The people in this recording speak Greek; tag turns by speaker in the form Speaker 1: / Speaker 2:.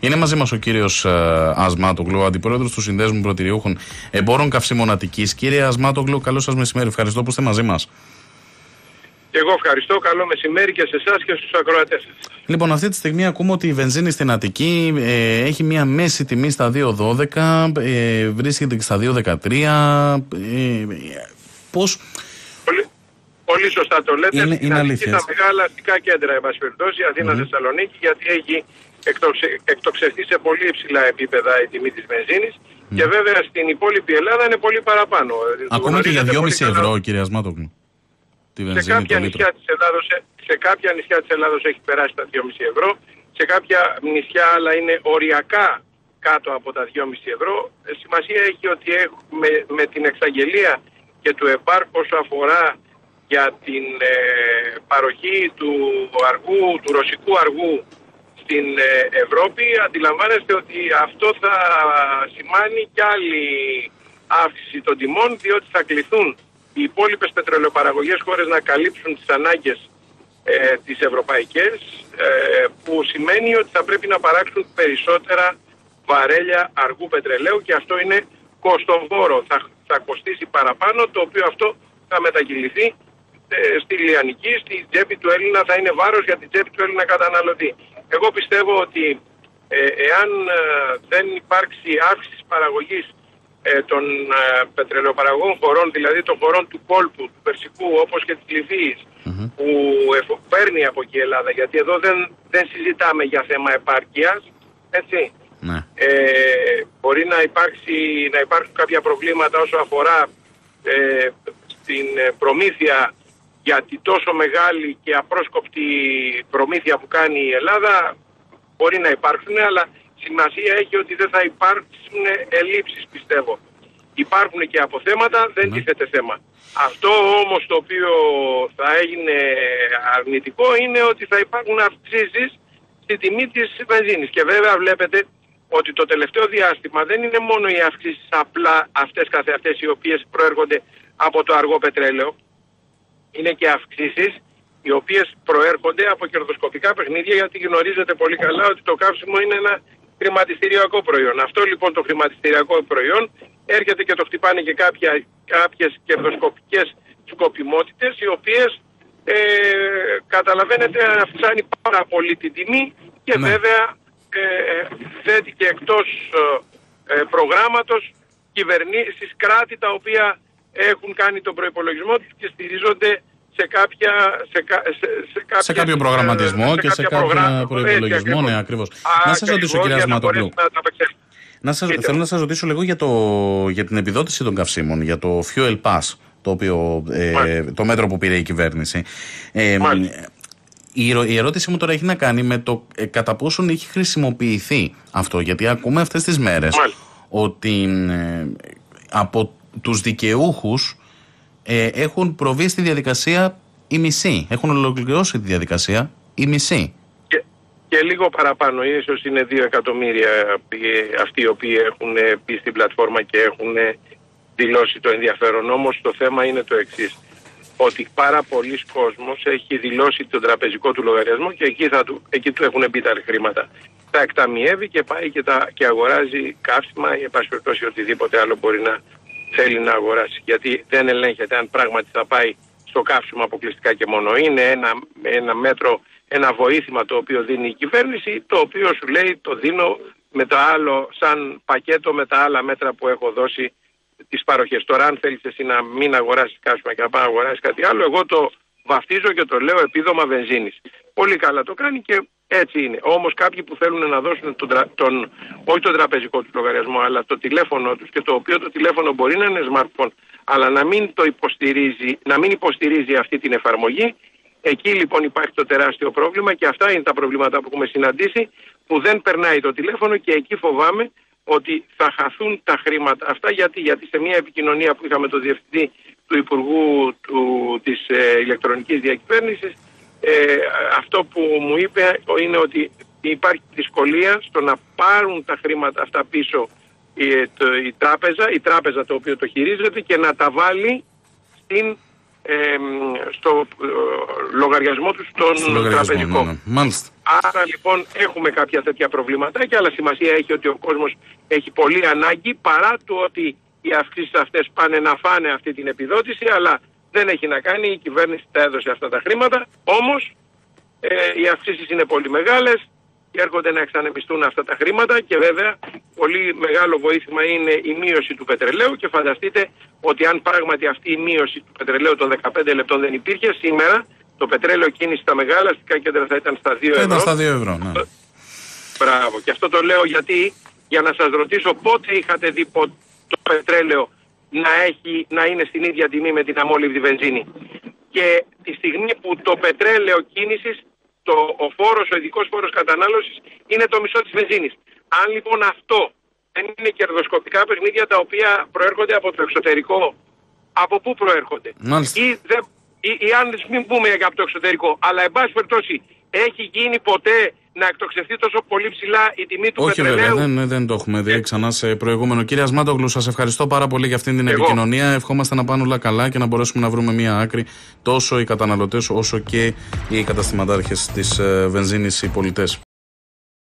Speaker 1: Είναι μαζί μας ο κύριος Ασμάτογλου, αντιπρόεδρος του Συνδέσμου Προτηριούχων Εμπόρων Καυσιμονατικής. Κύριε Ασμάτογλου, καλό σας μεσημέρι. Ευχαριστώ που είστε μαζί μας.
Speaker 2: Και εγώ ευχαριστώ. Καλό μεσημέρι και σε εσάς και στους ακροατές σας.
Speaker 1: Λοιπόν, αυτή τη στιγμή ακούμε ότι η βενζίνη στην Αττική ε, έχει μία μέση τιμή στα 2,12, ε, βρίσκεται και στα 2,13. Ε, Πώ.
Speaker 2: Πολύ, πολύ σωστά το λέτε.
Speaker 1: Είναι, είναι αλήθεια.
Speaker 2: Στα μεγάλα αστικά κέντρα, εν πάση περιπτώσει, Αθήνα, mm-hmm. Θεσσαλονίκη, γιατί έχει εκτοξε, εκτοξευτεί σε πολύ υψηλά επίπεδα η τιμή της βενζίνης. Mm. Και βέβαια στην υπόλοιπη Ελλάδα είναι πολύ παραπάνω.
Speaker 1: Ακόμα και για 2,5 ευρώ, κύριε Ασμάτογλου
Speaker 2: σε κάποια νησιά της Ελλάδος, σε κάποια νησιά της Ελλάδος έχει περάσει τα 2,5 ευρώ, σε κάποια νησιά άλλα είναι οριακά κάτω από τα 2,5 ευρώ. Ε, σημασία έχει ότι έχουμε, με την εξαγγελία και του ΕΠΑΡ όσο αφορά για την ε, παροχή του αργού, του ρωσικού αργού στην ε, Ευρώπη αντιλαμβάνεστε ότι αυτό θα σημάνει κι άλλη αύξηση των τιμών διότι θα κληθούν οι υπόλοιπες πετρελαιοπαραγωγές χώρες να καλύψουν τις ανάγκες ε, τις ευρωπαϊκές, ε, που σημαίνει ότι θα πρέπει να παράξουν περισσότερα βαρέλια αργού πετρελαίου και αυτό είναι κοστοβόρο. Θα, θα κοστίσει παραπάνω, το οποίο αυτό θα μετακυληθεί ε, στη Λιανική, στη τσέπη του Έλληνα, θα είναι βάρος για την τσέπη του Έλληνα καταναλωτή. Εγώ πιστεύω ότι ε, εάν δεν υπάρξει αύξηση παραγωγής ε, των ε, πετρελαιοπαραγωγών χωρών, δηλαδή των χωρών του κόλπου, του Περσικού όπως και της λιβυης που παίρνει από εκεί η Ελλάδα, γιατί εδώ δεν, δεν συζητάμε για θέμα επάρκειας, έτσι. Ναι. Ε, μπορεί να, υπάρξει, να υπάρξουν κάποια προβλήματα όσο αφορά ε, στην προμήθεια γιατί τόσο μεγάλη και απρόσκοπτη προμήθεια που κάνει η Ελλάδα μπορεί να υπάρξουν, αλλά σημασία έχει ότι δεν θα υπάρξουν ελλείψεις πιστεύω. Υπάρχουν και αποθέματα, δεν ναι. τίθεται θέμα. Αυτό όμως το οποίο θα έγινε αρνητικό είναι ότι θα υπάρχουν αυξήσεις στη τιμή της βενζίνης. Και βέβαια βλέπετε ότι το τελευταίο διάστημα δεν είναι μόνο οι αυξήσεις απλά αυτές καθεαυτές οι οποίες προέρχονται από το αργό πετρέλαιο. Είναι και αυξήσεις οι οποίες προέρχονται από κερδοσκοπικά παιχνίδια γιατί γνωρίζετε πολύ καλά ότι το καύσιμο είναι ένα χρηματιστηριακό προϊόν. Αυτό λοιπόν το χρηματιστηριακό προϊόν έρχεται και το χτυπάνε και κάποια, κάποιες κερδοσκοπικές σκοπιμότητες οι οποίες ε, καταλαβαίνετε αυξάνει πάρα πολύ την τιμή και ναι. βέβαια ε, θέτει και εκτός ε, ε, προγράμματος κυβερνήσεις, κράτη τα οποία έχουν κάνει τον προϋπολογισμό τους και στηρίζονται σε, κάποια, σε, σε,
Speaker 1: σε, σε κάποιο προγραμματισμό και σε κάποιο προπολογισμό. Ναι, ακριβώς. Να σας ρωτήσω, κυρία Σματοπλού. Να σας, θέλω να σας ρωτήσω λίγο για, το, για την επιδότηση των καυσίμων, για το Fuel Pass, το, οποίο, ε, το μέτρο που πήρε η κυβέρνηση. Ε, η, η ερώτησή μου τώρα έχει να κάνει με το ε, κατά πόσον έχει χρησιμοποιηθεί αυτό. Γιατί ακούμε αυτές τις μέρες ότι ε, από τους δικαιούχους ε, έχουν προβεί στη διαδικασία η μισή. Έχουν ολοκληρώσει τη διαδικασία η μισή.
Speaker 2: Και, και λίγο παραπάνω, ίσως είναι δύο εκατομμύρια αυτοί οι οποίοι έχουν πει στην πλατφόρμα και έχουν δηλώσει το ενδιαφέρον. Όμως το θέμα είναι το εξής ότι πάρα πολλοί κόσμος έχει δηλώσει τον τραπεζικό του λογαριασμό και εκεί, θα του, εκεί του έχουν μπει τα χρήματα. Τα εκταμιεύει και πάει και, τα, και αγοράζει καύσιμα ή επασπερτώσει οτιδήποτε άλλο μπορεί να θέλει να αγοράσει. Γιατί δεν ελέγχεται αν πράγματι θα πάει στο καύσιμο αποκλειστικά και μόνο. Είναι ένα, ένα μέτρο, ένα βοήθημα το οποίο δίνει η κυβέρνηση, το οποίο σου λέει το δίνω με το άλλο, σαν πακέτο με τα άλλα μέτρα που έχω δώσει τις παροχές. Τώρα αν θέλεις εσύ να μην αγοράσεις καύσιμα και να πάει να αγοράσεις κάτι άλλο, εγώ το βαφτίζω και το λέω επίδομα βενζίνης. Πολύ καλά το κάνει και έτσι είναι. Όμως κάποιοι που θέλουν να δώσουν τον, τον, όχι τον τραπεζικό τους λογαριασμό, αλλά το τηλέφωνο τους και το οποίο το τηλέφωνο μπορεί να είναι smartphone, αλλά να μην, το υποστηρίζει, να μην υποστηρίζει αυτή την εφαρμογή, εκεί λοιπόν υπάρχει το τεράστιο πρόβλημα και αυτά είναι τα προβλήματα που έχουμε συναντήσει, που δεν περνάει το τηλέφωνο και εκεί φοβάμαι ότι θα χαθούν τα χρήματα αυτά γιατί, γιατί σε μια επικοινωνία που είχαμε το διευθυντή του Υπουργού του, της ε, ηλεκτρονικής διακυβέρνησης ε, αυτό που μου είπε είναι ότι υπάρχει δυσκολία στο να πάρουν τα χρήματα αυτά πίσω η, η τράπεζα, η τράπεζα το οποίο το χειρίζεται και να τα βάλει στην, στο ε, λογαριασμό τους στον τραπεζικό.
Speaker 1: Ναι, ναι.
Speaker 2: Άρα λοιπόν έχουμε κάποια τέτοια προβλήματα και αλλά σημασία έχει ότι ο κόσμος έχει πολύ ανάγκη παρά του ότι οι αυξήσεις αυτές πάνε να φάνε αυτή την επιδότηση αλλά δεν έχει να κάνει, η κυβέρνηση τα έδωσε αυτά τα χρήματα. Όμως ε, οι αυξήσεις είναι πολύ μεγάλες και έρχονται να εξανεμιστούν αυτά τα χρήματα και βέβαια πολύ μεγάλο βοήθημα είναι η μείωση του πετρελαίου και φανταστείτε ότι αν πράγματι αυτή η μείωση του πετρελαίου των 15 λεπτών δεν υπήρχε σήμερα το πετρέλαιο κίνηση στα μεγάλα αστικά κέντρα θα ήταν στα 2 ευρώ.
Speaker 1: Ήταν στα 2 ευρώ, ναι.
Speaker 2: Μπράβο. Και αυτό το λέω γιατί για να σας ρωτήσω πότε είχατε δει το πετρέλαιο να, έχει, να είναι στην ίδια τιμή με την αμόλυβδη βενζίνη. Και τη στιγμή που το πετρέλαιο κίνησης, το, ο φόρος, ο ειδικός φόρος κατανάλωσης είναι το μισό της βενζίνης. Αν λοιπόν αυτό δεν είναι κερδοσκοπικά παιχνίδια τα οποία προέρχονται από το εξωτερικό, από πού προέρχονται;
Speaker 1: Μάλιστα.
Speaker 2: Ή, δεν, ή, ή αν μην πούμε για το εξωτερικό, αλλά εν πάση περιπτώσει έχει γίνει ποτέ να εκτοξευτεί τόσο πολύ ψηλά η τιμή του
Speaker 1: Όχι
Speaker 2: πετρελαίου.
Speaker 1: βέβαια, δεν, δεν το έχουμε δει ξανά σε προηγούμενο. Κύριε Ασμάτογλου, σας ευχαριστώ πάρα πολύ για αυτήν την Εγώ. επικοινωνία. Ευχόμαστε να πάνε όλα καλά και να μπορέσουμε να βρούμε μία άκρη τόσο οι καταναλωτές όσο και οι καταστηματάρχες της ε, βενζίνης οι πολιτές.